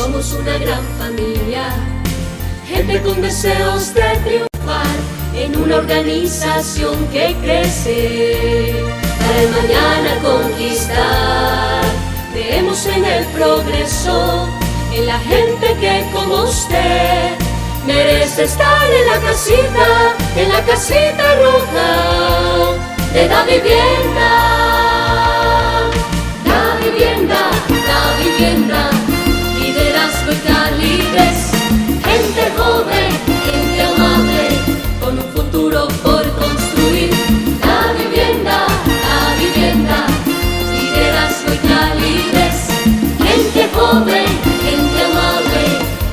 Somos una gran familia, gente con deseos de triunfar en una organización que crece para el mañana conquistar. Creemos en el progreso, en la gente que como usted merece estar en la casita, en la casita roja de la vivienda. Gente joven, gente amable,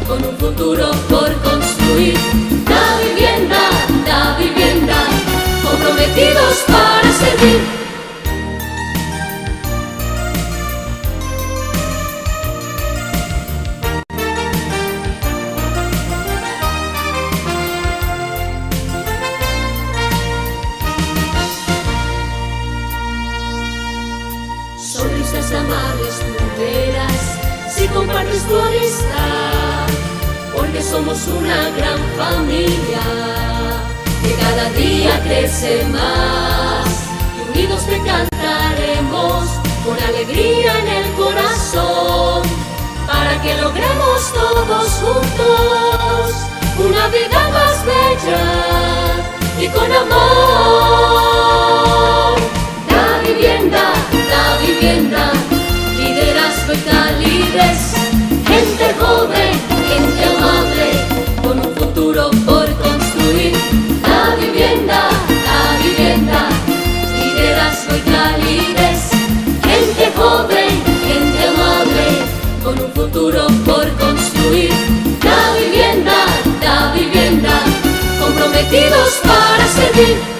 con un futuro por construir. La vivienda, la vivienda, comprometidos para servir. Amables verás si compartes tu amistad, porque somos una gran familia que cada día crece más y unidos te cantaremos con alegría en el corazón para que logremos todos juntos una vida más bella vivienda, liderazgo y calidez, gente joven, gente amable, con un futuro por construir. La vivienda, la vivienda, liderazgo y calidez, gente joven, gente amable, con un futuro por construir. La vivienda, la vivienda, comprometidos para servir.